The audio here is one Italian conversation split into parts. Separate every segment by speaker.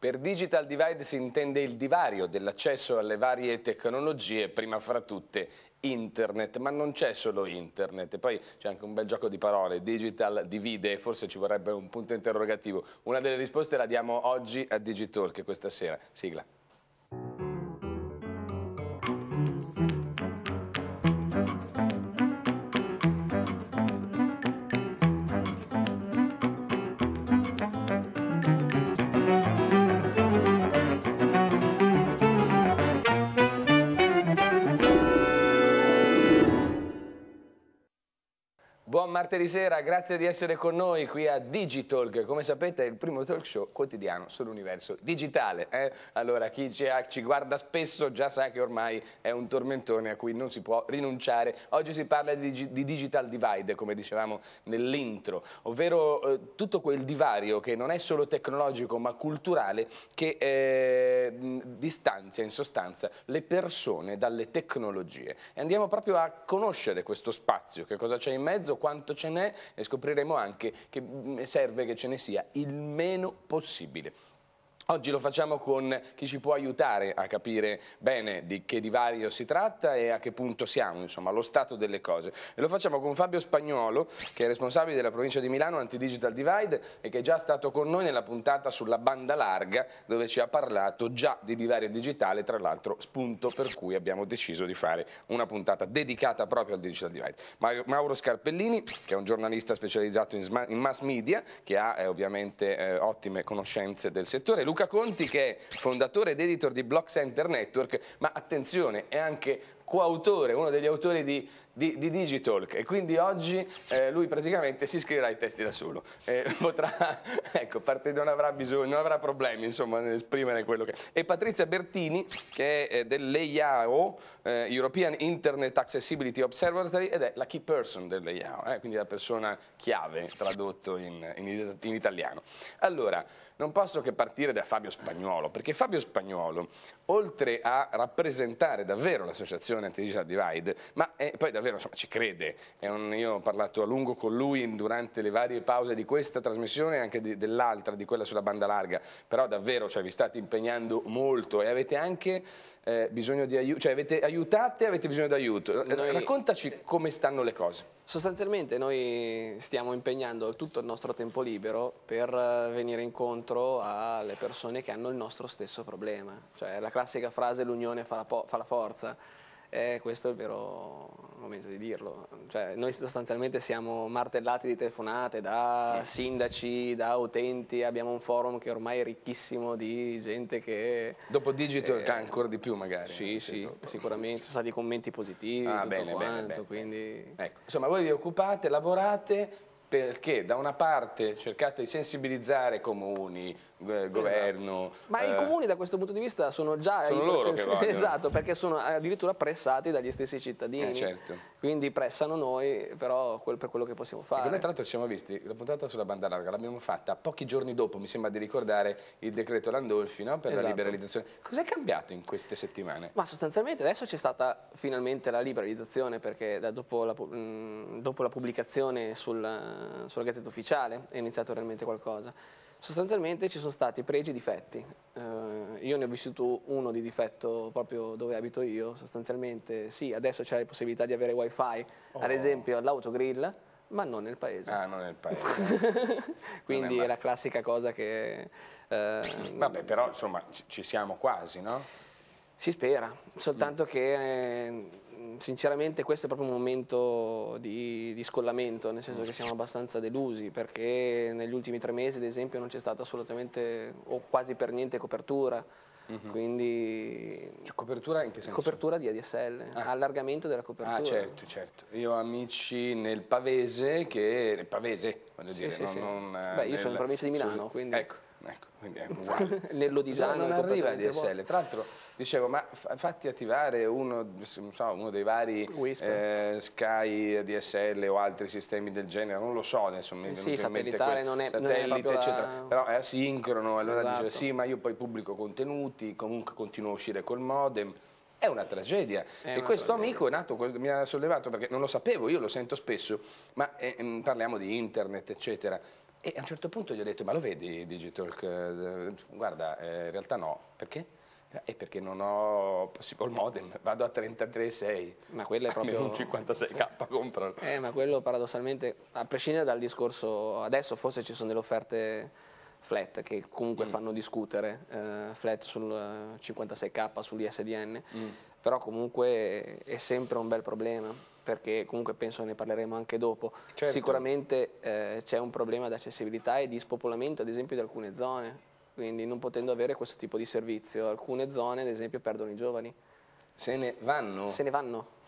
Speaker 1: Per digital divide si intende il divario dell'accesso alle varie tecnologie, prima fra tutte internet, ma non c'è solo internet, poi c'è anche un bel gioco di parole, digital divide, forse ci vorrebbe un punto interrogativo. Una delle risposte la diamo oggi a Digitalk questa sera. Sigla. Martedì sera, grazie di essere con noi qui a Digitalk. Come sapete è il primo talk show quotidiano sull'universo digitale. Eh? Allora chi ci, ha, ci, guarda spesso già sa che ormai è un tormentone a cui non si può rinunciare. Oggi si parla di, di digital divide, come dicevamo nell'intro, ovvero eh, tutto quel divario che non è solo tecnologico ma culturale che eh, distanzia in sostanza le persone dalle tecnologie. E andiamo proprio a conoscere questo spazio, che cosa c'è in mezzo, quanto ce n'è e scopriremo anche che mm, serve che ce ne sia il meno possibile. Oggi lo facciamo con chi ci può aiutare a capire bene di che divario si tratta e a che punto siamo, insomma, lo stato delle cose. E lo facciamo con Fabio Spagnuolo, che è responsabile della provincia di Milano Anti-Digital Divide e che è già stato con noi nella puntata sulla banda larga, dove ci ha parlato già di divario digitale, tra l'altro spunto per cui abbiamo deciso di fare una puntata dedicata proprio al Digital Divide. Mauro Scarpellini, che è un giornalista specializzato in, mass media, che ha eh, ovviamente eh, ottime conoscenze del settore, Luca Luca Conti che è fondatore ed editor di Block Center Network, ma attenzione, è anche coautore, uno degli autori di, di, di Digitalk e quindi oggi eh, lui praticamente si scriverà i testi da solo. Eh, potrà, ecco, non avrà bisogno, non avrà problemi insomma nell'esprimere quello che... E Patrizia Bertini che è eh, dell'EIAO, eh, European Internet Accessibility Observatory ed è la key person dell'EIAO, eh, quindi la persona chiave tradotto in, in, in italiano. Allora, non posso che partire da Fabio Spagnuolo, perché Fabio Spagnuolo, oltre a rappresentare davvero l'associazione Antidigital Divide, ma è, poi davvero insomma, ci crede, un, io ho parlato a lungo con lui durante le varie pause di questa trasmissione e anche dell'altra, di quella sulla banda larga, però davvero cioè, vi state impegnando molto e avete anche eh, bisogno di aiuto, cioè avete aiutate e avete bisogno di aiuto. Noi, Raccontaci come stanno le cose.
Speaker 2: Sostanzialmente noi stiamo impegnando tutto il nostro tempo libero per eh, venire incontro alle persone che hanno il nostro stesso problema. Cioè la classica frase l'unione fa, fa la forza e questo è il vero momento di dirlo. Cioè, noi sostanzialmente siamo martellati di telefonate da sindaci, da utenti, abbiamo un forum che ormai è ricchissimo di gente che...
Speaker 1: Dopo Digital eh, ancora di più magari.
Speaker 2: Sì, sì, sicuramente, sono stati commenti positivi, ah, bene, quanto, bene, bene, quindi...
Speaker 1: Ecco. Insomma, voi vi occupate, lavorate perché da una parte cercate di sensibilizzare comuni, eh, governo.
Speaker 2: Esatto. Ma eh, i comuni da questo punto di vista sono già
Speaker 1: sono loro che vogliono.
Speaker 2: Esatto, perché sono addirittura pressati dagli stessi cittadini.
Speaker 1: Eh, certo.
Speaker 2: Quindi pressano noi, però quel, per quello che possiamo fare.
Speaker 1: E noi tra l'altro ci siamo visti, la puntata sulla banda larga l'abbiamo fatta pochi giorni dopo, mi sembra di ricordare il decreto Landolfi no? per esatto. la liberalizzazione. Cos'è cambiato in queste settimane?
Speaker 2: Ma sostanzialmente adesso c'è stata finalmente la liberalizzazione perché dopo la, mh, dopo la pubblicazione sul, sulla Gazzetta Ufficiale è iniziato realmente qualcosa. Sostanzialmente ci sono stati pregi e difetti. Eh, io ne ho vissuto uno di difetto proprio dove abito io, sostanzialmente sì, adesso c'è la possibilità di avere wifi, oh. ad esempio all'autogrill, ma non nel paese.
Speaker 1: Ah, non nel paese.
Speaker 2: Quindi è, è la classica cosa che...
Speaker 1: Eh, Vabbè, però insomma ci siamo quasi, no?
Speaker 2: Si spera, soltanto mm. che... Eh, sinceramente questo è proprio un momento di, di, scollamento, nel senso che siamo abbastanza delusi perché negli ultimi tre mesi ad esempio non c'è stata assolutamente o quasi per niente copertura. Mhm. -huh. Quindi
Speaker 1: cioè, copertura in che senso?
Speaker 2: Copertura di ADSL, ah. allargamento della copertura.
Speaker 1: Ah certo, certo. Io ho amici nel Pavese che nel Pavese, voglio dire, sì,
Speaker 2: non, sì. non Beh, io nel, sono in provincia di Milano, quindi
Speaker 1: Ecco, ecco, quindi è uguale.
Speaker 2: Nell'Odisano
Speaker 1: non arriva ADSL. Tra l'altro dicevo, ma fatti attivare uno, so, uno dei vari eh, Sky, DSL o altri sistemi del genere, non lo so adesso mi
Speaker 2: sì, satellitare non è, satellite, non è
Speaker 1: eccetera, la... però è asincrono, allora esatto. dicevo sì, ma io poi pubblico contenuti, comunque continuo a uscire col modem. È una tragedia è e una questo tragedia. amico è nato, mi ha sollevato perché non lo sapevo, io lo sento spesso, ma eh, mm, parliamo di internet eccetera E a un certo punto gli ho detto, ma lo vedi Digitalk? Eh, guarda, eh, in realtà no. Perché? E perché non ho possible modem, vado a 33,6.
Speaker 2: Ma quello è proprio...
Speaker 1: un 56k comprano.
Speaker 2: Eh, ma quello paradossalmente, a prescindere dal discorso, adesso forse ci sono delle offerte flat che comunque mm. fanno discutere, eh, flat sul 56k, sugli SDN, mm. però comunque è sempre un bel problema perché comunque penso ne parleremo anche dopo. Certo. Sicuramente eh, c'è un problema di accessibilità e di spopolamento ad esempio di alcune zone, quindi non potendo avere questo tipo di servizio. Alcune zone, ad esempio, perdono i giovani.
Speaker 1: Se ne vanno?
Speaker 2: Se ne vanno.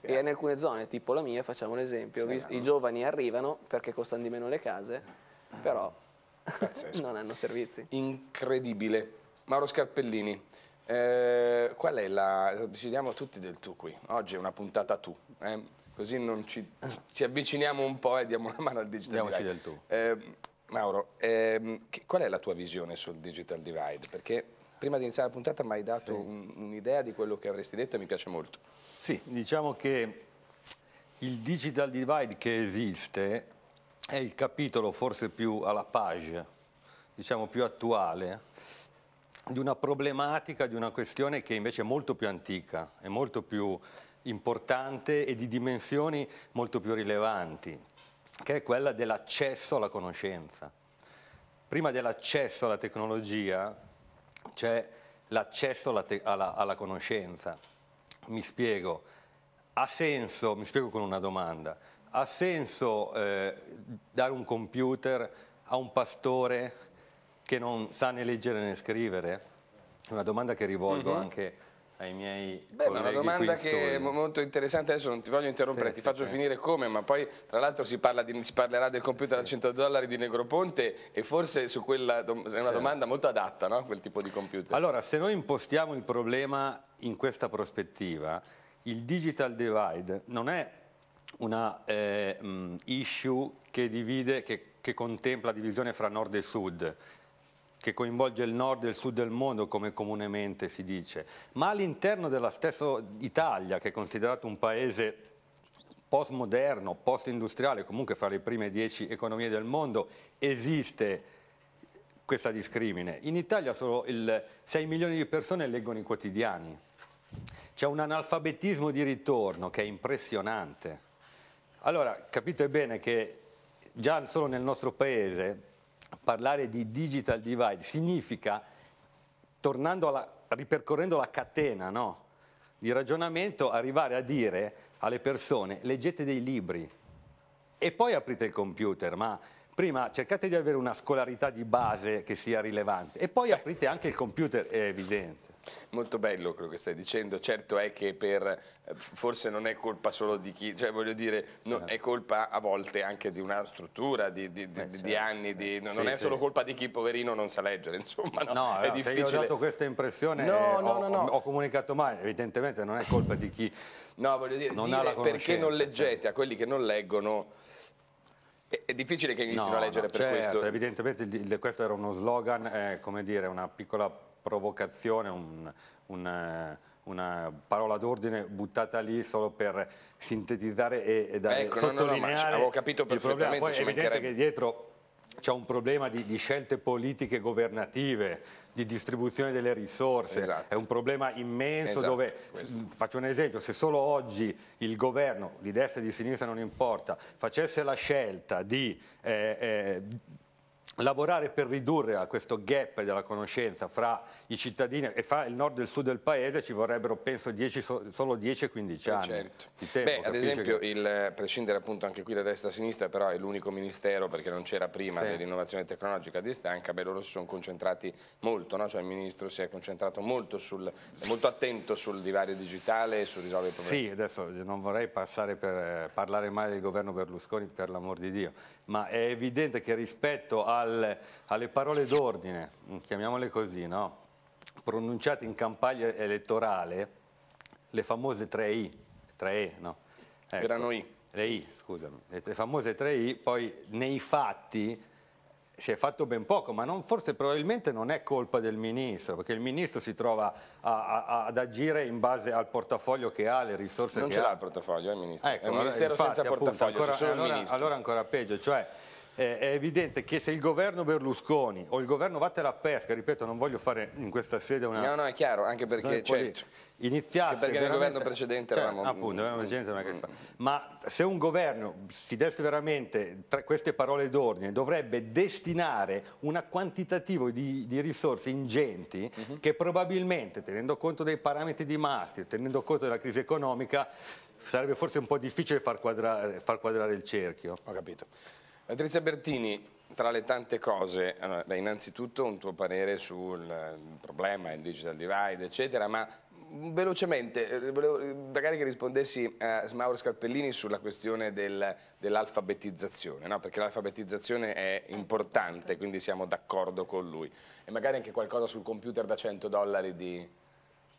Speaker 2: E in alcune zone, tipo la mia, facciamo un esempio, i giovani arrivano perché costano di meno le case, però non hanno servizi.
Speaker 1: Incredibile. Mauro Scarpellini, eh, qual è la... decidiamo tutti del tu qui, oggi è una puntata tu, eh? così ci, ci, avviciniamo un po' e diamo una mano al digital
Speaker 3: Diamoci del tu.
Speaker 1: Eh, Mauro, ehm, che, qual è la tua visione sul digital divide? Perché prima di iniziare la puntata mi hai dato sì. un, un'idea di quello che avresti detto e mi piace molto.
Speaker 3: Sì, diciamo che il digital divide che esiste è il capitolo forse più alla page, diciamo più attuale, di una problematica, di una questione che invece è molto più antica, è molto più importante e di dimensioni molto più rilevanti che è quella dell'accesso alla conoscenza. Prima dell'accesso alla tecnologia c'è l'accesso alla, alla, alla, conoscenza. Mi spiego, ha senso, mi spiego con una domanda, ha senso eh, dare un computer a un pastore che non sa né leggere né scrivere? Una domanda che rivolgo mm-hmm. anche ai miei Beh, colleghi
Speaker 1: una domanda che è molto interessante, adesso non ti voglio interrompere, sì, ti sì, faccio sì. finire come, ma poi tra l'altro si, si parlerà del computer a 100 dollari di Negroponte e forse su quella è una domanda molto adatta, no? quel tipo di computer.
Speaker 3: Allora, se noi impostiamo il problema in questa prospettiva, il digital divide non è una eh, issue che divide, che, che contempla divisione fra nord e sud, che coinvolge il nord e il sud del mondo, come comunemente si dice, ma all'interno della stessa Italia, che è considerato un paese postmoderno, post-industriale, comunque fra le prime dieci economie del mondo, esiste questa discrimine. In Italia solo 6 milioni di persone leggono i quotidiani. C'è un analfabetismo di ritorno che è impressionante. Allora, capite bene che già solo nel nostro paese parlare di digital divide significa, alla, ripercorrendo la catena no? di ragionamento, arrivare a dire alle persone leggete dei libri e poi aprite il computer, ma prima cercate di avere una scolarità di base che sia rilevante e poi aprite anche il computer, è evidente.
Speaker 1: Molto bello quello che stai dicendo, certo è che per, eh, forse non è colpa solo di chi, cioè voglio dire, no, è colpa a volte anche di una struttura, di, di, di, di anni, non sì, è solo sì. colpa di chi poverino non sa leggere, insomma, no,
Speaker 3: no
Speaker 1: è difficile.
Speaker 3: Se io ho dato questa impressione no, ho, ho, ho, comunicato male, evidentemente non è colpa di chi
Speaker 1: no, voglio dire, non dire perché non leggete a quelli che non leggono è difficile che inizino
Speaker 3: no,
Speaker 1: a leggere
Speaker 3: no,
Speaker 1: per
Speaker 3: certo,
Speaker 1: questo.
Speaker 3: Evidentemente il, il, questo era uno slogan, eh, come dire, una piccola provocazione, un, un, eh, una parola d'ordine buttata lì solo per sintetizzare e, e dare, ecco, sottolineare no, no,
Speaker 1: avevo capito perfettamente,
Speaker 3: Poi è evidente che dietro c'è un problema di, di, scelte politiche governative, di distribuzione delle risorse, esatto. è un problema immenso esatto, dove, questo. faccio un esempio, se solo oggi il governo, di destra e di sinistra non importa, facesse la scelta di eh, eh, lavorare per ridurre a questo gap della conoscenza fra i cittadini e fra il nord e il sud del paese ci vorrebbero penso 10, solo 10-15 anni.
Speaker 1: Certo. Tempo, Beh, ad esempio, che... il, prescindere appunto anche qui da destra a sinistra, però è l'unico ministero perché non c'era prima sì. dell'innovazione tecnologica di Stanca, beh loro si sono concentrati molto, no? cioè il ministro si è concentrato molto, sul, molto attento sul divario digitale e sul risolvere i problemi.
Speaker 3: Sì, adesso non vorrei passare per eh, parlare mai del governo Berlusconi per l'amor di Dio, ma è evidente che rispetto al, alle parole d'ordine, chiamiamole così, no? pronunciate in campagna elettorale, le famose 3I, 3E, no?
Speaker 1: Ecco, Erano I.
Speaker 3: Le I, scusami, le, le famose 3I, poi nei fatti si è fatto ben poco, ma non, forse probabilmente non è colpa del ministro, perché il ministro si trova a, a, ad agire in base al portafoglio che ha, le risorse
Speaker 1: non
Speaker 3: che
Speaker 1: ha.
Speaker 3: Non
Speaker 1: ce l'ha il portafoglio, è il ministro.
Speaker 3: Ecco,
Speaker 1: è un ministero
Speaker 3: infatti,
Speaker 1: senza portafoglio,
Speaker 3: appunto, ancora, allora, allora, ancora peggio, cioè eh, è evidente che se il governo Berlusconi o il governo Vattela Pesca, ripeto, non voglio fare in questa sede una...
Speaker 1: No, no, è chiaro, anche perché... Certo,
Speaker 3: iniziasse
Speaker 1: perché nel governo precedente
Speaker 3: cioè,
Speaker 1: eravamo...
Speaker 3: appunto, governo precedente non è che fa. ma se un governo si desse veramente tra queste parole d'ordine dovrebbe destinare un quantitativo di, di risorse ingenti uh -huh. che probabilmente tenendo conto dei parametri di Maastricht tenendo conto della crisi economica sarebbe forse un po' difficile far quadrare, far quadrare il cerchio
Speaker 1: ho capito Patrizia Bertini tra le tante cose, allora, innanzitutto un tuo parere sul problema, il digital divide, eccetera, ma velocemente, eh, volevo, magari che rispondessi a Smauro Scarpellini sulla questione del, dell'alfabetizzazione, no? perché l'alfabetizzazione è importante, quindi siamo d'accordo con lui. E magari anche qualcosa sul computer da 100 dollari di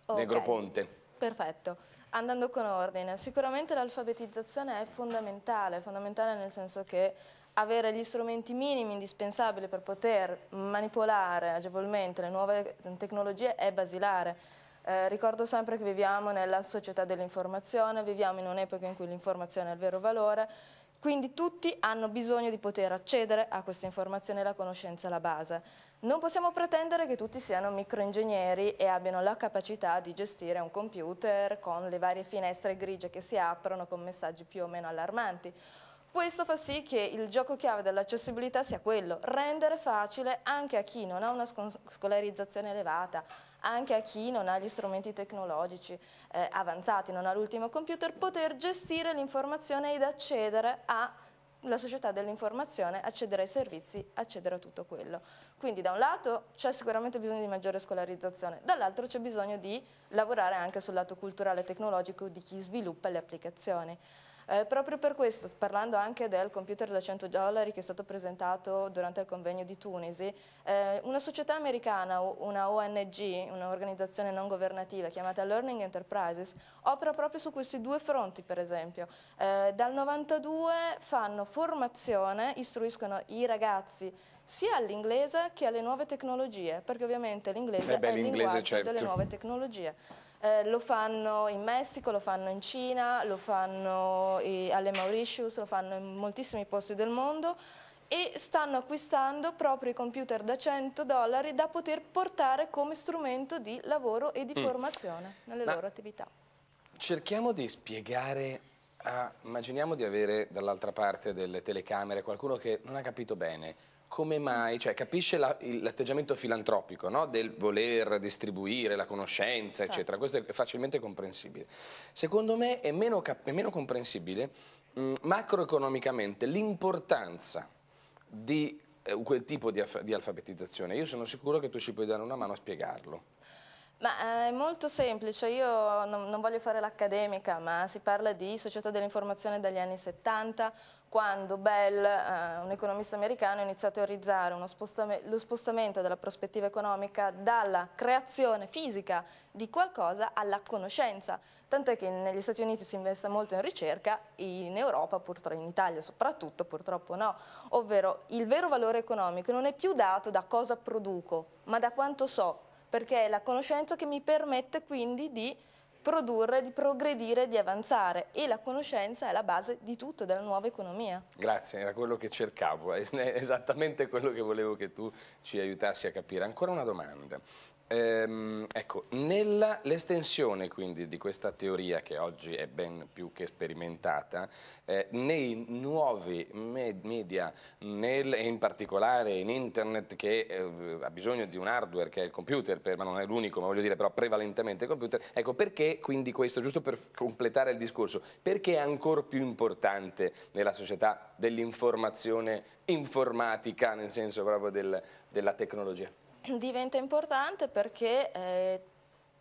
Speaker 1: okay. Negroponte.
Speaker 4: Perfetto. Andando con ordine, sicuramente l'alfabetizzazione è fondamentale, fondamentale nel senso che avere gli strumenti minimi indispensabili per poter manipolare agevolmente le nuove tecnologie è basilare eh, ricordo sempre che viviamo nella società dell'informazione, viviamo in un'epoca in cui l'informazione è il vero valore, quindi tutti hanno bisogno di poter accedere a questa informazione e la conoscenza alla base. Non possiamo pretendere che tutti siano microingegneri e abbiano la capacità di gestire un computer con le varie finestre grigie che si aprono con messaggi più o meno allarmanti. Questo fa sì che il gioco chiave dell'accessibilità sia quello, rendere facile anche a chi non ha una scolarizzazione elevata, anche a chi non ha gli strumenti tecnologici eh, avanzati, non ha l'ultimo computer, poter gestire l'informazione ed accedere alla società dell'informazione, accedere ai servizi, accedere a tutto quello. Quindi da un lato c'è sicuramente bisogno di maggiore scolarizzazione, dall'altro c'è bisogno di lavorare anche sul lato culturale e tecnologico di chi sviluppa le applicazioni. Eh, proprio per questo, parlando anche del computer da 100 dollari che è stato presentato durante il convegno di Tunisi, eh, una società americana, una ONG, un'organizzazione non governativa chiamata Learning Enterprises, opera proprio su questi due fronti, per esempio. Eh, dal 92 fanno formazione, istruiscono i ragazzi sia all'inglese che alle nuove tecnologie, perché ovviamente l'inglese
Speaker 1: eh
Speaker 4: è il linguaggio
Speaker 1: certo.
Speaker 4: delle nuove tecnologie. Eh, lo fanno in Messico, lo fanno in Cina, lo fanno alle Mauritius, lo fanno in moltissimi posti del mondo e stanno acquistando proprio i computer da 100 dollari da poter portare come strumento di lavoro e di mm. formazione nelle Ma loro attività.
Speaker 1: Cerchiamo di spiegare, a, immaginiamo di avere dall'altra parte delle telecamere qualcuno che non ha capito bene come mai, cioè capisce l'atteggiamento filantropico no? del voler distribuire la conoscenza, certo. eccetera, questo è facilmente comprensibile. Secondo me è meno, è meno comprensibile mh, macroeconomicamente l'importanza di eh, quel tipo di, di alfabetizzazione. Io sono sicuro che tu ci puoi dare una mano a spiegarlo.
Speaker 4: Ma eh, è molto semplice, io non, non voglio fare l'accademica, ma si parla di società dell'informazione dagli anni 70, quando Bell, eh, un economista americano, ha iniziato a teorizzare spostame lo spostamento della prospettiva economica dalla creazione fisica di qualcosa alla conoscenza. Tant'è che negli Stati Uniti si investe molto in ricerca, in Europa, in Italia soprattutto, purtroppo no. Ovvero il vero valore economico non è più dato da cosa produco, ma da quanto so perché è la conoscenza che mi permette quindi di produrre, di progredire, di avanzare e la conoscenza è la base di tutto, della nuova economia.
Speaker 1: Grazie, era quello che cercavo, è esattamente quello che volevo che tu ci aiutassi a capire. Ancora una domanda. Ehm, ecco, nell'estensione quindi di questa teoria che oggi è ben più che sperimentata, eh, nei nuovi media nel, e in particolare in internet che eh, ha bisogno di un hardware che è il computer, per, ma non è l'unico, ma voglio dire però prevalentemente il computer, ecco perché quindi questo, giusto per completare il discorso, perché è ancora più importante nella società dell'informazione informatica, nel senso proprio del, della tecnologia?
Speaker 4: Diventa importante perché eh,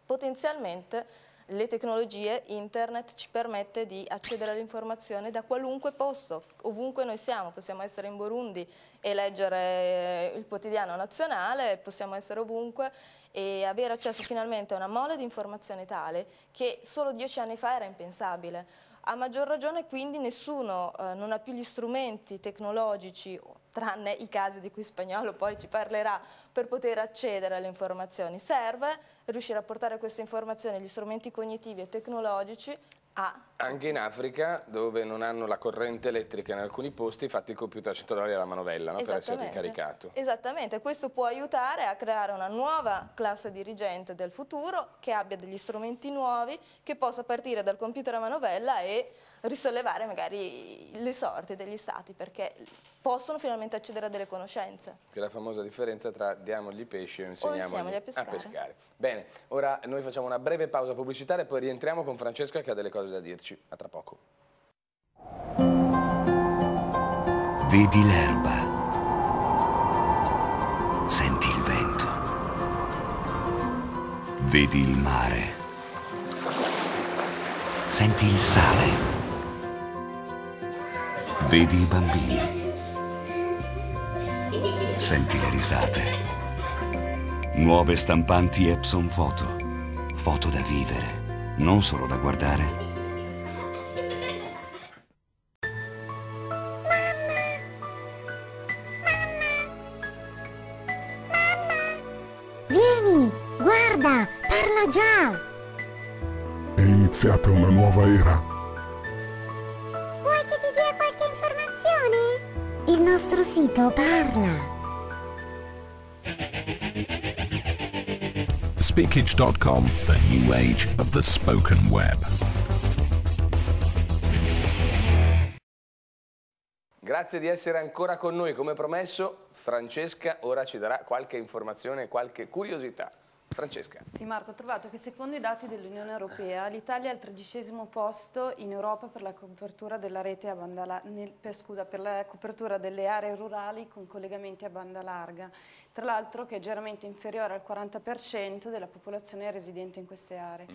Speaker 4: potenzialmente le tecnologie, internet ci permette di accedere all'informazione da qualunque posto, ovunque noi siamo, possiamo essere in Burundi e leggere il quotidiano nazionale, possiamo essere ovunque e avere accesso finalmente a una mole di informazione tale che solo dieci anni fa era impensabile. A maggior ragione quindi nessuno eh, non ha più gli strumenti tecnologici, tranne i casi di cui Spagnolo poi ci parlerà, per poter accedere alle informazioni. Serve riuscire a portare queste informazioni, gli strumenti cognitivi e tecnologici ha
Speaker 1: Anche in Africa, dove non hanno la corrente elettrica in alcuni posti, infatti il computer ci trovi alla manovella no? per essere ricaricato.
Speaker 4: Esattamente, questo può aiutare a creare una nuova classe dirigente del futuro che abbia degli strumenti nuovi, che possa partire dal computer a manovella e risollevare magari le sorti degli stati, perché possono finalmente accedere a delle conoscenze.
Speaker 1: Che è la famosa differenza tra diamogli pesci e insegniamogli,
Speaker 4: insegniamogli a pescare.
Speaker 1: a pescare. Bene, ora noi facciamo una breve pausa pubblicitaria e poi rientriamo con Francesca che ha delle cose da dirci. A tra poco.
Speaker 5: Vedi l'erba. Senti il vento. Vedi il mare. Senti il sale. Vedi i bambini. Senti le risate. Nuove stampanti Epson Photo. Foto da vivere, non solo da guardare.
Speaker 6: Vieni, guarda, parla già.
Speaker 7: È iniziata una nuova era.
Speaker 6: Sito parla.
Speaker 8: Speakage.com, the new age of the spoken web.
Speaker 1: Grazie di essere ancora con noi, come promesso Francesca ora ci darà qualche informazione e qualche curiosità. Francesca.
Speaker 9: Sì Marco, ho trovato che secondo i dati dell'Unione Europea l'Italia è al tredicesimo posto in Europa per la copertura della rete a banda nel- per, scusa, per la copertura delle aree rurali con collegamenti a banda larga. Tra l'altro che è generalmente inferiore al 40% della popolazione residente in queste aree.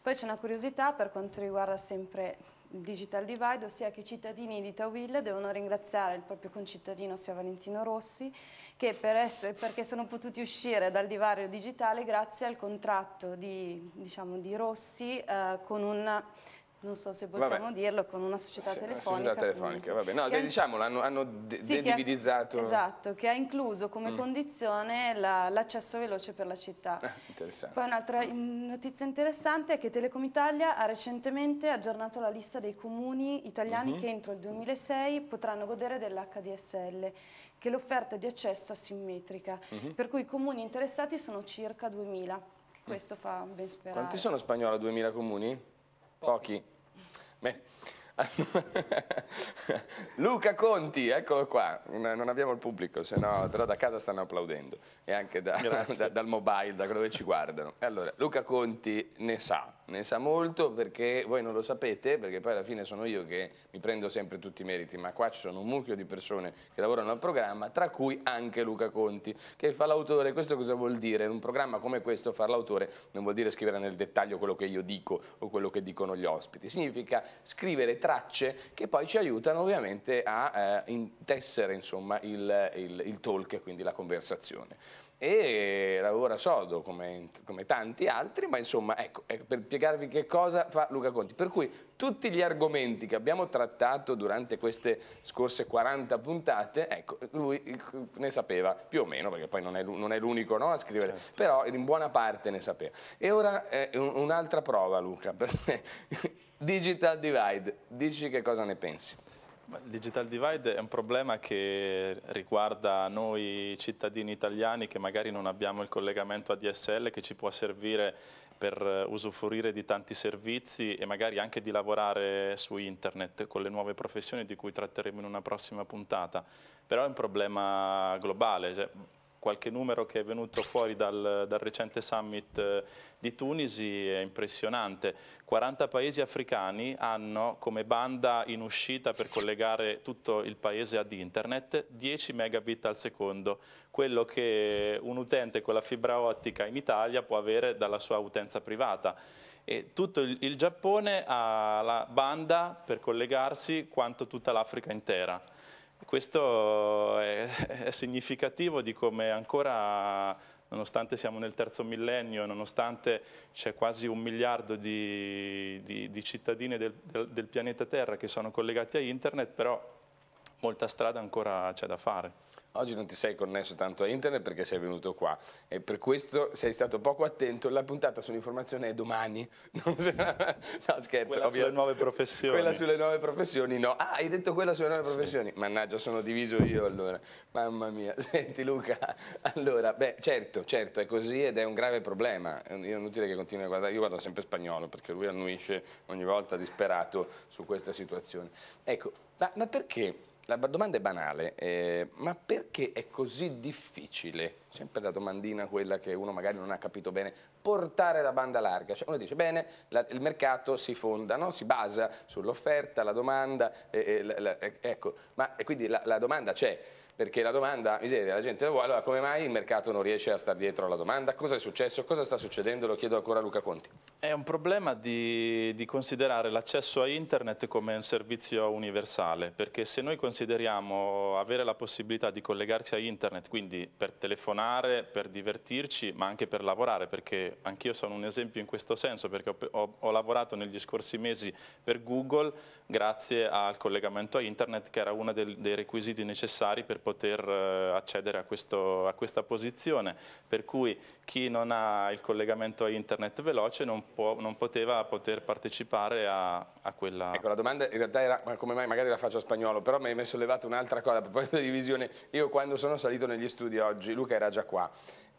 Speaker 9: Poi c'è una curiosità per quanto riguarda sempre digital divide, ossia che i cittadini di Tauville devono ringraziare il proprio concittadino, ossia Valentino Rossi, che per essere, perché sono potuti uscire dal divario digitale grazie al contratto di, diciamo, di Rossi eh, con un, non so se possiamo
Speaker 1: Vabbè.
Speaker 9: dirlo, con una società
Speaker 1: Sì, una
Speaker 9: telefonica.
Speaker 1: società telefonica, vabbè. No,
Speaker 9: che
Speaker 1: diciamolo, hanno, hanno de-
Speaker 9: sì,
Speaker 1: dedividizzato...
Speaker 9: esatto, che ha incluso come
Speaker 1: Mm.
Speaker 9: condizione la- l'accesso veloce per la città.
Speaker 1: Ah, interessante.
Speaker 9: Poi un'altra notizia interessante è che Telecom Italia ha recentemente aggiornato la lista dei comuni italiani
Speaker 1: Mhm.
Speaker 9: che entro il 2006 potranno godere dell'HDSL, che è l'offerta di accesso asimmetrica,
Speaker 1: Mhm.
Speaker 9: per cui i comuni interessati sono circa 2000. Questo fa ben sperare.
Speaker 1: Quanti sono spagnoli a 2000 comuni? Pochi. Bene. Luca Conti, eccolo qua, non abbiamo il pubblico, se no, però da casa stanno applaudendo e anche da- da- dal mobile, da dove ci guardano. Allora, Luca Conti ne sa, ne sa molto perché voi non lo sapete, perché poi alla fine sono io che mi prendo sempre tutti i meriti, ma qua ci sono un mucchio di persone che lavorano al programma, tra cui anche Luca Conti, che fa l'autore. Questo cosa vuol dire? In un programma come questo far l'autore non vuol dire scrivere nel dettaglio quello che io dico o quello che dicono gli ospiti, significa scrivere tracce che poi ci aiutano ovviamente a eh, intessere insomma, il, il, il talk quindi la conversazione. E lavora sodo come, come tanti altri, ma insomma, ecco, ecco, per spiegarvi che cosa fa Luca Conti. Per cui tutti gli argomenti che abbiamo trattato durante queste scorse 40 puntate, ecco, lui ne sapeva più o meno, perché poi non è, l'unico no, a scrivere, però in buona parte ne sapeva. E ora eh, un- un'altra prova, Luca. Digital Divide, dici che cosa ne pensi?
Speaker 10: Il digital divide è un problema che riguarda noi cittadini italiani che magari non abbiamo il collegamento ADSL che ci può servire per usufruire di tanti servizi e magari anche di lavorare su internet con le nuove professioni di cui tratteremo in una prossima puntata. Però è un problema globale. cioè, qualche numero che è venuto fuori dal, dal recente summit eh, di Tunisi è impressionante. 40 paesi africani hanno come banda in uscita per collegare tutto il paese ad internet 10 megabit al secondo, quello che un utente con la fibra ottica in Italia può avere dalla sua utenza privata. E tutto il, il Giappone ha la banda per collegarsi quanto tutta l'Africa intera. Questo è, è significativo di come ancora, nonostante siamo nel terzo millennio, nonostante c'è quasi un miliardo di, di- di cittadini del, del- del pianeta Terra che sono collegati a internet, però molta strada ancora c'è da fare.
Speaker 1: Oggi non ti sei connesso tanto a internet perché sei venuto qua e per questo sei stato poco attento. La puntata sull'informazione è domani. No, scherzo.
Speaker 10: Quella
Speaker 1: ovvio.
Speaker 10: sulle nuove professioni.
Speaker 1: Quella sulle nuove professioni, no. Ah, hai detto quella sulle nuove professioni? Mannaggia, sono diviso io allora. Mamma mia. Senti Luca, allora, beh, certo, certo, è così ed è un grave problema. Io è inutile che continui a guardare, io guardo sempre spagnolo perché lui annuisce ogni volta disperato su questa situazione. Ecco, ma, ma perché? La domanda è banale, eh, ma perché è così difficile, sempre la domandina quella che uno magari non ha capito bene, portare la banda larga? Cioè uno dice, bene, la- il mercato si fonda, no? si basa sull'offerta, la domanda, eh, eh, la- ecco, ma quindi la, la domanda c'è, perché la domanda, miseria, la gente lo vuole, allora come mai il mercato non riesce a stare dietro alla domanda? Cosa è successo? Cosa sta succedendo? Lo chiedo ancora a Luca Conti.
Speaker 10: È un problema di, di considerare l'accesso a internet come un servizio universale, perché se noi consideriamo avere la possibilità di collegarsi a internet, quindi per telefonare, per divertirci, ma anche per lavorare, perché anch'io sono un esempio in questo senso, perché ho, ho- ho lavorato negli scorsi mesi per Google grazie al collegamento a internet, che era uno dei requisiti necessari per poter eh, accedere a, questo- a questa posizione, per cui chi non ha il collegamento a internet veloce non, può- non poteva poter partecipare a, a quella...
Speaker 1: Ecco, la domanda in realtà era come mai, magari la faccio a spagnolo, però mi hai sollevato un'altra cosa a proposito di visione. Io quando sono salito negli studi oggi, Luca era già qua.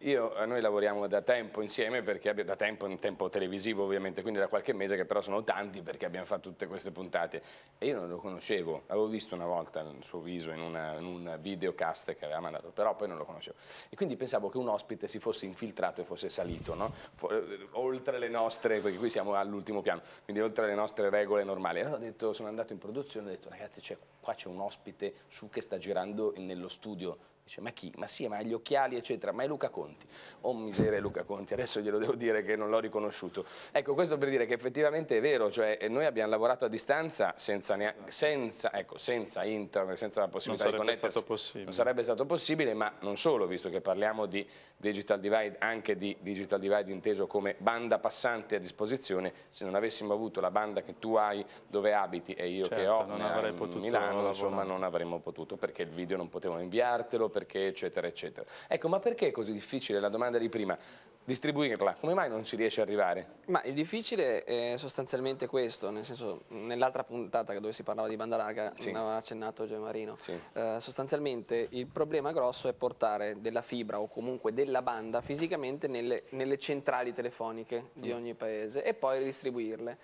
Speaker 1: Io, eh, noi lavoriamo da tempo insieme, perché da tempo, in tempo televisivo ovviamente, quindi da qualche mese che però sono tanti perché abbiamo fatto tutte queste puntate. E io non lo conoscevo, avevo visto una volta il suo viso in, una- in un videocast che aveva mandato, però poi non lo conoscevo. E quindi pensavo che un ospite si fosse infiltrato e fosse salito, no? Eh, oltre le nostre, perché qui siamo all'ultimo piano, quindi oltre le nostre regole normali. Allora detto, sono andato in produzione e ho detto ragazzi qua c'è un ospite su che sta girando nello studio. Dice, ma chi? Ma sì, ma gli occhiali, eccetera. Ma è Luca Conti. Oh miseria, Luca Conti. Adesso glielo devo dire che non l'ho riconosciuto. Ecco, questo per dire che effettivamente è vero, cioè eh, noi abbiamo lavorato a distanza senza, nea- senza, ecco, senza internet, senza la possibilità di
Speaker 10: sarebbe
Speaker 1: connettersi.
Speaker 10: stato possibile.
Speaker 1: Non sarebbe stato possibile, ma non solo, visto che parliamo di digital divide, anche di digital divide inteso come banda passante a disposizione, se non avessimo avuto la banda che tu hai dove abiti e io che
Speaker 10: Certo,
Speaker 1: ho
Speaker 10: non
Speaker 1: a
Speaker 10: potuto
Speaker 1: Milano,
Speaker 10: lavorare.
Speaker 1: insomma non avremmo potuto perché il video non potevano inviartelo, perché eccetera eccetera. Ecco, ma perché è così difficile la domanda di prima? Distribuirla, come mai non si riesce ad arrivare?
Speaker 2: Ma il difficile è sostanzialmente questo, nel senso, nell'altra puntata dove si parlava di banda larga,
Speaker 1: Sì.
Speaker 2: ne aveva accennato Gio Marino,
Speaker 1: Sì.
Speaker 2: Eh, sostanzialmente il problema grosso è portare della fibra o comunque della banda fisicamente nelle, nelle centrali telefoniche di
Speaker 1: Mm.
Speaker 2: ogni paese e poi ridistribuirle.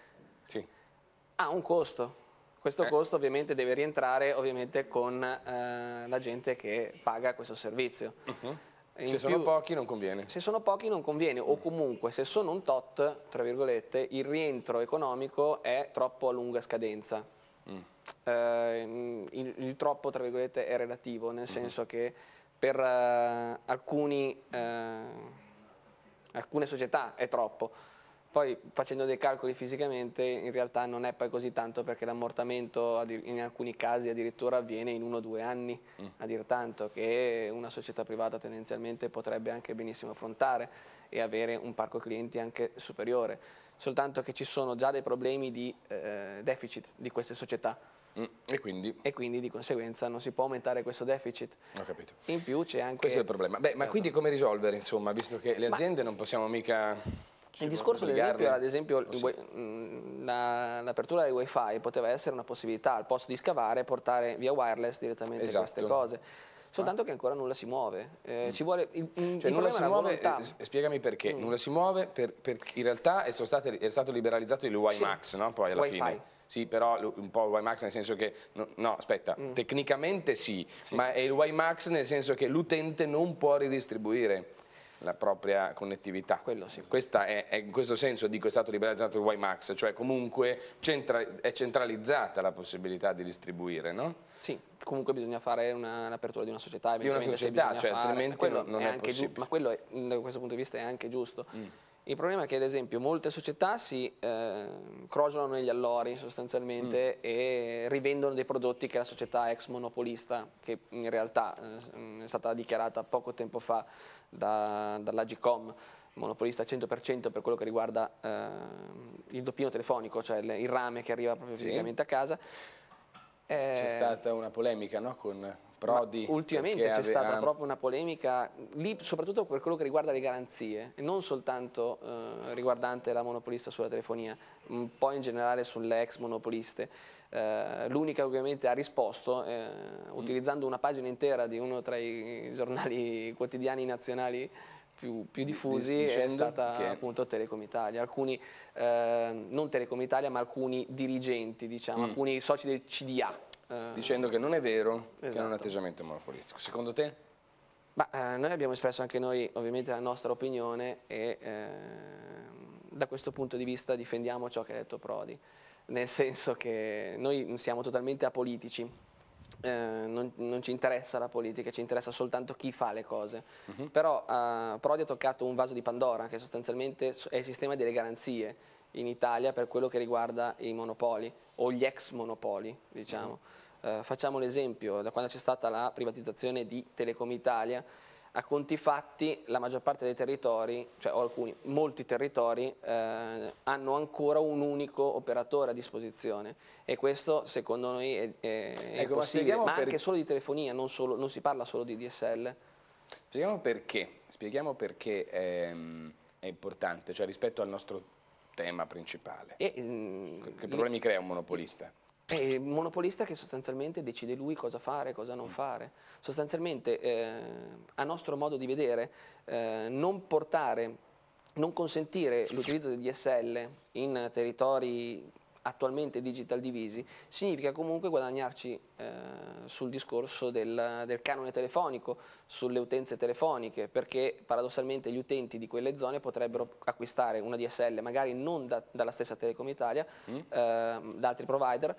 Speaker 1: Sì.
Speaker 2: Ha un costo. Questo
Speaker 1: Eh.
Speaker 2: costo ovviamente deve rientrare ovviamente con eh, la gente che paga questo servizio. E in
Speaker 1: Se sono
Speaker 2: più-
Speaker 1: pochi non conviene.
Speaker 2: se sono pochi non conviene o comunque se sono un tot, tra virgolette, il rientro economico è troppo a lunga scadenza. Eh, il, il troppo, tra virgolette, è relativo, nel senso che per eh, alcuni, eh, alcune società è troppo. Poi facendo dei calcoli fisicamente in realtà non è poi così tanto perché l'ammortamento in alcuni casi addirittura avviene in uno o due anni, a dir tanto che una società privata tendenzialmente potrebbe anche benissimo affrontare e avere un parco clienti anche superiore, soltanto che ci sono già dei problemi di eh, deficit di queste società
Speaker 1: Mm, E quindi,
Speaker 2: e quindi di conseguenza non si può aumentare questo deficit.
Speaker 1: ho capito.
Speaker 2: In più c'è anche...
Speaker 1: Questo è il problema. Beh, ma quindi come risolvere, insomma, visto che le aziende non possiamo mica...
Speaker 2: Il discorso esempio ad esempio
Speaker 1: sì.
Speaker 2: la- l'apertura del wifi poteva essere una possibilità al posto di scavare portare via wireless direttamente
Speaker 1: Esatto.
Speaker 2: queste cose. Soltanto che ancora nulla si muove. Eh, ci vuole il, il
Speaker 1: Cioè, nulla si muove, eh, spiegami perché, nulla si muove per, per- in realtà è, state- è stato liberalizzato il WiMAX, no? Poi alla fine. Sì, però un po' il WiMAX nel senso che, no, no, aspetta, tecnicamente sì, ma è il WiMAX nel senso che l'utente non può ridistribuire la propria connettività.
Speaker 2: Quello sì.
Speaker 1: Questa è, è in questo senso dico è stato liberalizzato il WiMAX, cioè comunque centra- è centralizzata la possibilità di distribuire, no?
Speaker 2: Sì, comunque bisogna fare una- l'apertura di una società.
Speaker 1: Di una società, cioè,
Speaker 2: fare-
Speaker 1: altrimenti non- non è
Speaker 2: giu-
Speaker 1: possibile.
Speaker 2: ma quello è- da questo punto di vista è anche giusto.
Speaker 1: Mm.
Speaker 2: Il problema è che ad esempio molte società si eh, crogiolano negli allori sostanzialmente
Speaker 1: Mm.
Speaker 2: e rivendono dei prodotti che la società ex monopolista, che in realtà eh, è stata dichiarata poco tempo fa da, dall'Agicom, monopolista al 100% per quello che riguarda eh, il doppino telefonico, cioè il, il rame che arriva proprio
Speaker 1: Sì.
Speaker 2: fisicamente a casa.
Speaker 1: C'è
Speaker 2: Eh,
Speaker 1: stata una polemica no? con Prodi.
Speaker 2: Ultimamente c'è stata
Speaker 1: ah,
Speaker 2: proprio una polemica, lì soprattutto per quello che riguarda le garanzie, e non soltanto eh, riguardante la monopolista sulla telefonia, un po' in generale sulle ex monopoliste. Eh, L'unica ovviamente ha risposto, eh, utilizzando una pagina intera di uno tra i giornali quotidiani nazionali più, più diffusi, è stata
Speaker 1: che-
Speaker 2: appunto Telecom Italia. Alcuni, eh, non Telecom Italia, ma alcuni dirigenti, diciamo,
Speaker 1: Mm.
Speaker 2: alcuni soci del CDA. Eh,
Speaker 1: Dicendo che non è vero, che è un
Speaker 2: Esatto.
Speaker 1: atteggiamento monopolistico. Secondo te?
Speaker 2: Ma eh, noi abbiamo espresso anche noi ovviamente la nostra opinione e eh, da questo punto di vista difendiamo ciò che ha detto Prodi, nel senso che noi siamo totalmente apolitici, eh, non, non ci interessa la politica, ci interessa soltanto chi fa le cose. Però eh, Prodi ha toccato un vaso di Pandora che sostanzialmente è il sistema delle garanzie in Italia per quello che riguarda i monopoli o gli ex monopoli, diciamo. Eh, facciamo l'esempio, da quando c'è stata la privatizzazione di Telecom Italia, a conti fatti la maggior parte dei territori, cioè o alcuni, molti territori eh, hanno ancora un unico operatore a disposizione e questo secondo noi è, è- è
Speaker 1: Ecco, ma
Speaker 2: possibile,
Speaker 1: spieghiamo
Speaker 2: ma
Speaker 1: per-
Speaker 2: anche solo di telefonia, non, solo- non si parla solo di DSL.
Speaker 1: Spieghiamo perché, spieghiamo perché ehm, è importante, cioè rispetto al nostro tema principale.
Speaker 2: E, mm,
Speaker 1: Che problemi crea un monopolista?
Speaker 2: È il monopolista che sostanzialmente decide lui cosa fare e cosa non fare. Sostanzialmente, eh, a nostro modo di vedere, eh, non portare, non consentire l'utilizzo del DSL in territori attualmente digital divisi significa comunque guadagnarci eh, sul discorso del, del canone telefonico, sulle utenze telefoniche, perché paradossalmente gli utenti di quelle zone potrebbero acquistare una DSL magari non da- dalla stessa Telecom Italia,
Speaker 1: Mm.
Speaker 2: eh, da altri provider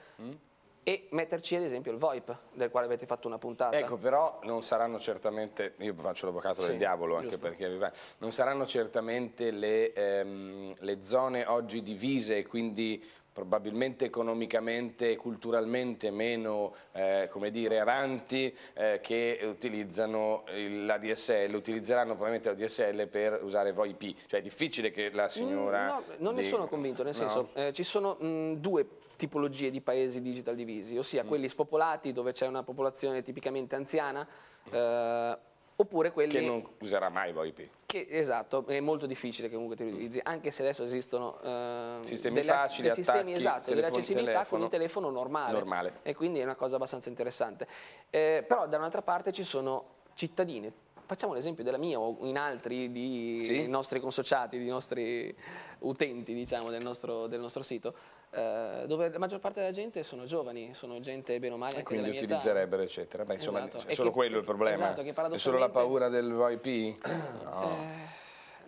Speaker 2: e metterci ad esempio il VoIP, del quale avete fatto una puntata.
Speaker 1: Ecco, però non saranno certamente, io faccio l'avvocato del
Speaker 2: Sì,
Speaker 1: diavolo anche
Speaker 2: giusto.
Speaker 1: perché non saranno certamente le, ehm, le zone oggi divise e quindi probabilmente economicamente e culturalmente meno eh, come dire, avanti eh, che utilizzano il- la DSL, utilizzeranno probabilmente la DSL per usare VoIP, cioè è difficile che la signora...
Speaker 2: Mm, No, non ne
Speaker 1: di-
Speaker 2: sono convinto, nel
Speaker 1: No?
Speaker 2: senso eh, ci sono mh, due tipologie di paesi digital divisi, ossia
Speaker 1: Mm.
Speaker 2: quelli spopolati dove c'è una popolazione tipicamente anziana, eh, oppure quelli
Speaker 1: che non userà mai VoIP.
Speaker 2: che- esatto, è molto difficile che comunque te li utilizzi, anche se adesso esistono eh,
Speaker 1: Sistemi
Speaker 2: delle-
Speaker 1: facili,
Speaker 2: dei sistemi
Speaker 1: attacchi,
Speaker 2: esatto, delle
Speaker 1: telefoni-
Speaker 2: accessibilità
Speaker 1: telefono.
Speaker 2: con il telefono normale.
Speaker 1: Normale.
Speaker 2: E quindi è una cosa abbastanza interessante. Eh, però da un'altra parte ci sono cittadini. Facciamo l'esempio della mia o in altri di
Speaker 1: Sì.
Speaker 2: nostri consociati, di nostri utenti diciamo, del, nostro, del nostro sito, eh, dove la maggior parte della gente sono giovani, sono gente bene o male
Speaker 1: E quindi
Speaker 2: mia età.
Speaker 1: utilizzerebbero, eccetera. Beh, insomma,
Speaker 2: Esatto.
Speaker 1: è
Speaker 2: E
Speaker 1: solo
Speaker 2: che-
Speaker 1: quello il problema.
Speaker 2: esatto,
Speaker 1: è solo la paura del VoIP? No.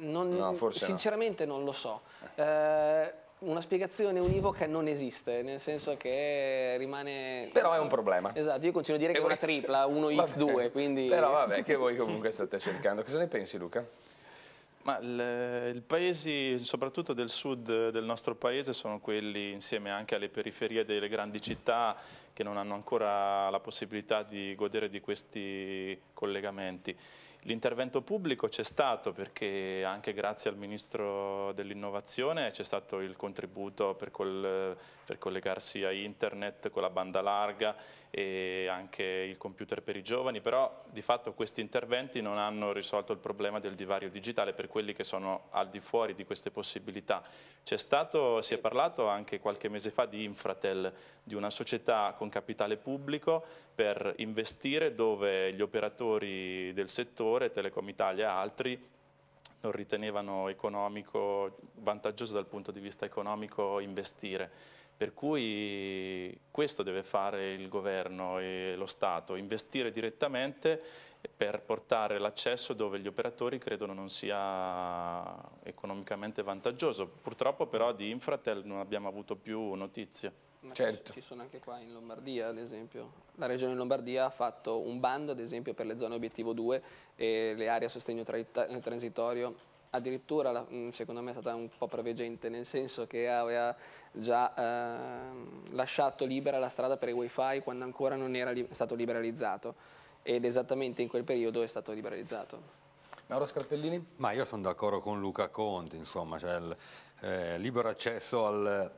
Speaker 2: Non-
Speaker 1: No, forse no.
Speaker 2: sinceramente non lo so. Eh, una spiegazione univoca non esiste, nel senso che rimane...
Speaker 1: Però è un problema.
Speaker 2: Esatto, io continuo a dire che è una tripla, 1x2,
Speaker 1: Vabbè.
Speaker 2: quindi...
Speaker 1: Però vabbè, che voi comunque state cercando. Cosa ne pensi Luca?
Speaker 10: Ma i paesi, soprattutto del sud del nostro paese, sono quelli insieme anche alle periferie delle grandi città che non hanno ancora la possibilità di godere di questi collegamenti. L'intervento pubblico c'è stato perché anche grazie al Ministro dell'Innovazione c'è stato il contributo per, col- per collegarsi a internet con la banda larga e anche il computer per i giovani, però di fatto questi interventi non hanno risolto il problema del divario digitale per quelli che sono al di fuori di queste possibilità. Stato, si è parlato anche qualche mese fa di Infratel, di una società con capitale pubblico per investire dove gli operatori del settore, Telecom Italia e altri, non ritenevano economico, vantaggioso dal punto di vista economico investire. Per cui questo deve fare il governo e lo Stato, investire direttamente per portare l'accesso dove gli operatori credono non sia economicamente vantaggioso. Purtroppo però di Infratel non abbiamo avuto più notizie.
Speaker 2: Ma ci-
Speaker 1: Certo.
Speaker 2: Ci sono anche qua in Lombardia, ad esempio. La regione Lombardia ha fatto un bando, ad esempio, per le zone obiettivo 2 e le aree a sostegno tra- transitorio. Addirittura, mh, secondo me, è stata un po' preveggente, nel senso che aveva già ehm, lasciato libera la strada per i wifi quando ancora non era li- stato liberalizzato. Ed esattamente in quel periodo è stato liberalizzato.
Speaker 1: Mauro Scarpellini?
Speaker 3: Ma io sono d'accordo con Luca Conti, insomma, cioè il eh, libero accesso al,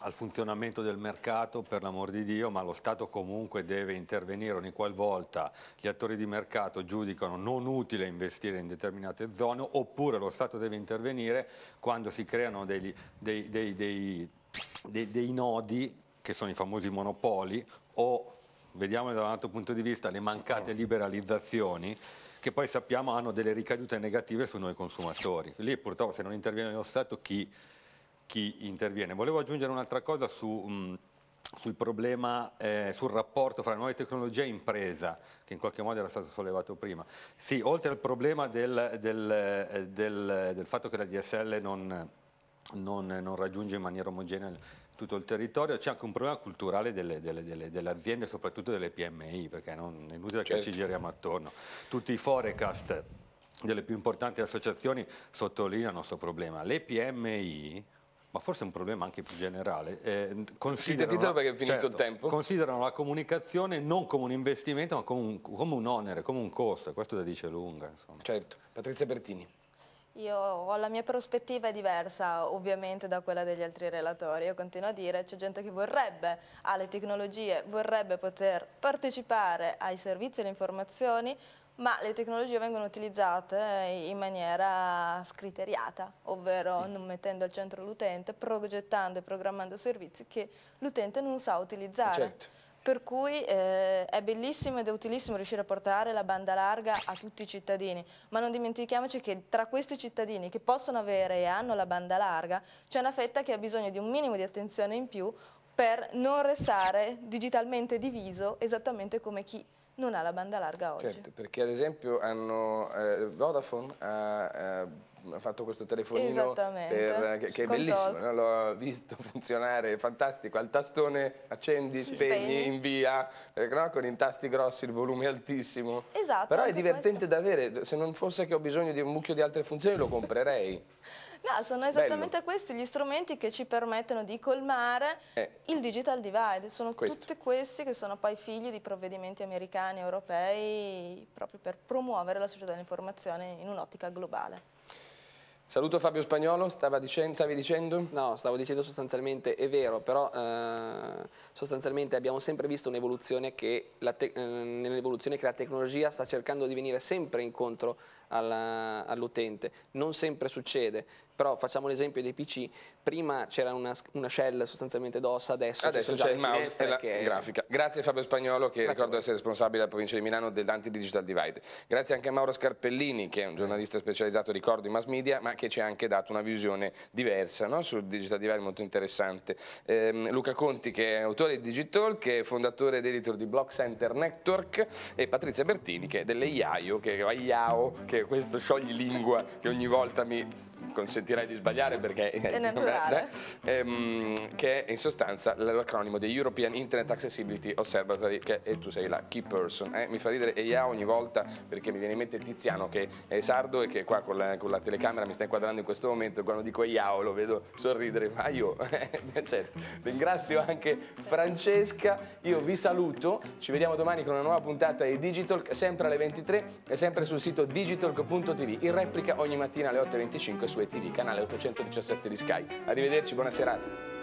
Speaker 3: al funzionamento del mercato, per l'amor di Dio, ma lo Stato comunque deve intervenire ogni qualvolta gli attori di mercato giudicano non utile investire in determinate zone, oppure lo Stato deve intervenire quando si creano degli, dei, dei, dei, dei nodi, che sono i famosi monopoli, o, vediamo da un altro punto di vista, le mancate liberalizzazioni, che poi sappiamo hanno delle ricadute negative su noi consumatori. Lì purtroppo se non interviene lo Stato chi chi interviene. Volevo aggiungere un'altra cosa su, mh, sul problema, eh, sul rapporto fra nuove tecnologie e impresa, che in qualche modo era stato sollevato prima. Sì, oltre al problema del, del, eh, del, del fatto che la DSL non, non, non, raggiunge in maniera omogenea tutto il territorio, c'è anche un problema culturale delle, delle, delle, delle aziende, soprattutto delle PMI, perché non, è inutile certo. che ci giriamo attorno. Tutti i forecast delle più importanti associazioni sottolineano questo problema. Le PMI ma forse è un problema anche più generale. Eh,
Speaker 1: considerano, perché è finito certo, il tempo.
Speaker 3: Considerano la comunicazione non come un investimento, ma come un, come un onere, come un costo, e questo la dice lunga. Insomma.
Speaker 1: Certo. Patrizia Bertini.
Speaker 4: Io la mia prospettiva è diversa ovviamente da quella degli altri relatori. Io continuo a dire c'è gente che vorrebbe alle tecnologie, vorrebbe poter partecipare ai servizi e alle informazioni, ma le tecnologie vengono utilizzate in maniera scriteriata, ovvero non mettendo al centro l'utente, progettando e programmando servizi che l'utente non sa utilizzare.
Speaker 1: Certo.
Speaker 4: Per cui eh, è bellissimo ed è utilissimo riuscire a portare la banda larga a tutti i cittadini, ma non dimentichiamoci che tra questi cittadini che possono avere e hanno la banda larga c'è una fetta che ha bisogno di un minimo di attenzione in più per non restare digitalmente diviso esattamente come chi non ha la banda larga oggi.
Speaker 1: Certo, perché ad esempio hanno, eh, Vodafone ha, eh, ha, fatto questo telefonino per, che, che è bellissimo, no? l'ho visto funzionare, è fantastico, al tastone accendi, spegni, spegni. invia, eh, no? con i tasti grossi, il volume altissimo.
Speaker 4: Esatto.
Speaker 1: Però è divertente questo. da avere, se non fosse che ho bisogno di un mucchio di altre funzioni lo comprerei.
Speaker 4: No, sono esattamente Bello. questi gli strumenti che ci permettono di colmare eh. il digital divide. Sono Questo. tutti questi che sono poi figli di provvedimenti americani, europei, proprio per promuovere la società dell'informazione in un'ottica globale.
Speaker 1: Saluto Fabio Spagnolo, dicendo, stavi dicendo?
Speaker 2: No, stavo dicendo sostanzialmente, è vero, però eh, sostanzialmente abbiamo sempre visto un'evoluzione che, eh, che la tecnologia sta cercando di venire sempre incontro all'utente. Non sempre succede, però facciamo l'esempio dei PC, prima c'era una, una, shell sostanzialmente DOS, adesso,
Speaker 1: adesso c'è il mouse e la che... grafica. Grazie Fabio Spagnolo che Grazie ricordo essere responsabile della provincia di Milano dell'anti-digital divide. Grazie anche a Mauro Scarpellini che è un giornalista specializzato, ricordo, in mass media, ma che ci ha anche dato una visione diversa no? sul digital divide molto interessante. Eh, Luca Conti che è autore di Digital, che è fondatore ed editor di Block Center Network e Patrizia Bertini che è delle IAIO, che, IAO, che è questo scioglilingua che ogni volta mi consentirei di sbagliare perché
Speaker 4: è naturale.
Speaker 1: Eh, ehm, che è in sostanza l'acronimo di European Internet Accessibility Observatory, che e tu sei la key person. Eh? Mi fa ridere EIA ogni volta perché mi viene in mente Tiziano che è sardo e che qua con la, con la telecamera mi sta inquadrando in questo momento. Quando dico EIA lo vedo sorridere, ma io certo. ringrazio anche Francesca. Io vi saluto, ci vediamo domani con una nuova puntata di Digital, sempre alle 23 e sempre sul sito digitalk.tv. In replica ogni mattina alle 8.25 su ETV, canale 817 di Sky. Arrivederci, buona serata.